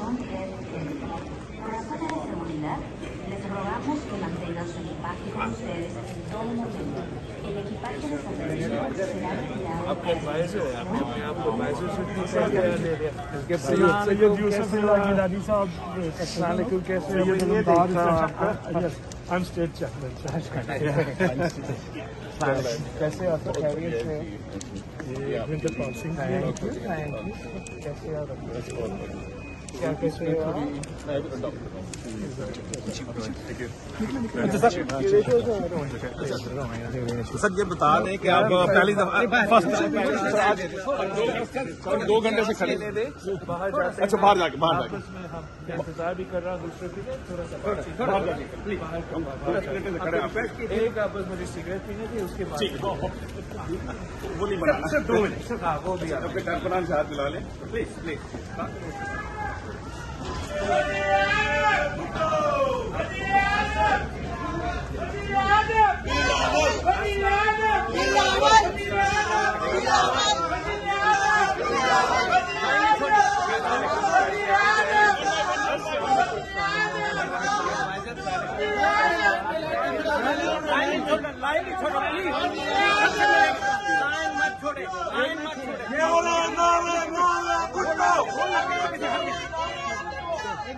John F. Kennedy. Por razones de seguridad, les rogamos que mantengan su equipaje con ustedes en todo momento. El equipaje desapercibido será retirado. आपके advice है आपके आपको advice से दे दिया इसके सैयद सैयद यूसुफ गिलानी साहब अस्सलाम कैसे हैं आई एम स्टेट चैप्टन कैसे आप तो खैरियत से हैं? ये winter Pal Singh thank you thank you कैसे आप क्या कैसे हो आप? sir ये बता दें कि आप पहली दफ़ा फ़र्स्ट दो घंटे से खड़े बाहर जाते अच्छा बाहर जाके बाहर जाके इंतज़ार भी कर रहा हूँ दूसरे के लिए थोड़ा सा एक आपस में सिगरेट पीने थी उसके बाद वो नहीं सिर्फ़ दो मिनट हाँ वो भी आप अपने कारकुनान से हाथ मिला लें प्लीज़ प्लीज़ लाइन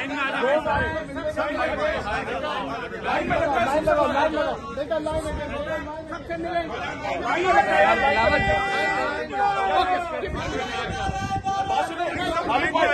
लाइन में आ जाओ। लाइन में लगाओ लाइन लगाओ लाइन लगाओ बेटा लाइन लगाओ सब चल रही है ओके।